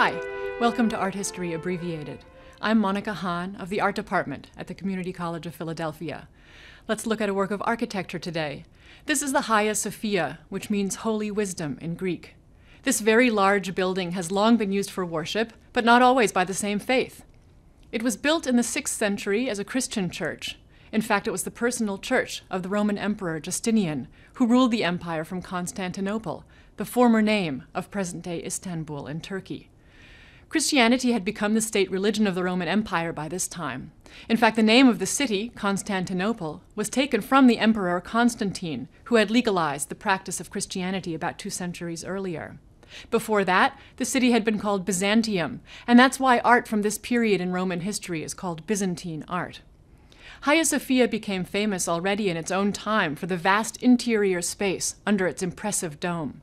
Hi, welcome to Art History Abbreviated. I'm Monica Hahn of the Art Department at the Community College of Philadelphia. Let's look at a work of architecture today. This is the Hagia Sophia, which means holy wisdom in Greek. This very large building has long been used for worship, but not always by the same faith. It was built in the 6th century as a Christian church. In fact, it was the personal church of the Roman Emperor Justinian, who ruled the empire from Constantinople, the former name of present day Istanbul in Turkey. Christianity had become the state religion of the Roman Empire by this time. In fact, the name of the city, Constantinople, was taken from the Emperor Constantine, who had legalized the practice of Christianity about two centuries earlier. Before that, the city had been called Byzantium, and that's why art from this period in Roman history is called Byzantine art. Hagia Sophia became famous already in its own time for the vast interior space under its impressive dome.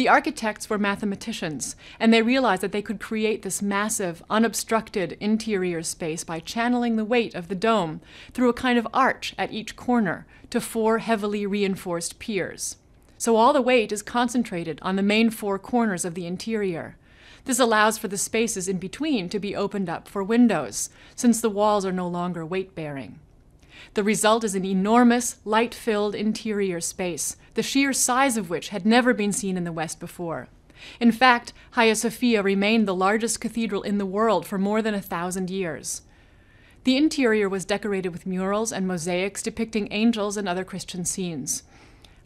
The architects were mathematicians, and they realized that they could create this massive, unobstructed interior space by channeling the weight of the dome through a kind of arch at each corner to four heavily reinforced piers. So all the weight is concentrated on the main four corners of the interior. This allows for the spaces in between to be opened up for windows, since the walls are no longer weight bearing. The result is an enormous, light filled interior space, the sheer size of which had never been seen in the West before. In fact, Hagia Sophia remained the largest cathedral in the world for more than a thousand years. The interior was decorated with murals and mosaics depicting angels and other Christian scenes.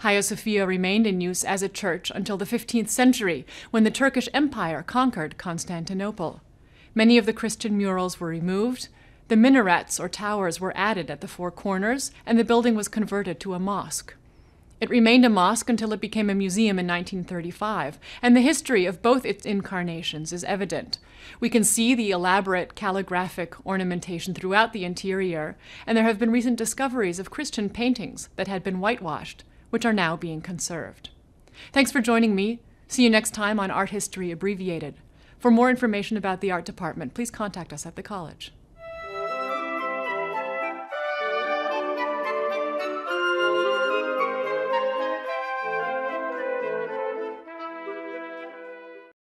Hagia Sophia remained in use as a church until the 15th century, when the Turkish Empire conquered Constantinople. Many of the Christian murals were removed, the minarets or towers were added at the four corners, and the building was converted to a mosque. It remained a mosque until it became a museum in 1935, and the history of both its incarnations is evident. We can see the elaborate calligraphic ornamentation throughout the interior, and there have been recent discoveries of Christian paintings that had been whitewashed, which are now being conserved. Thanks for joining me. See you next time on Art History Abbreviated. For more information about the art department, please contact us at the college.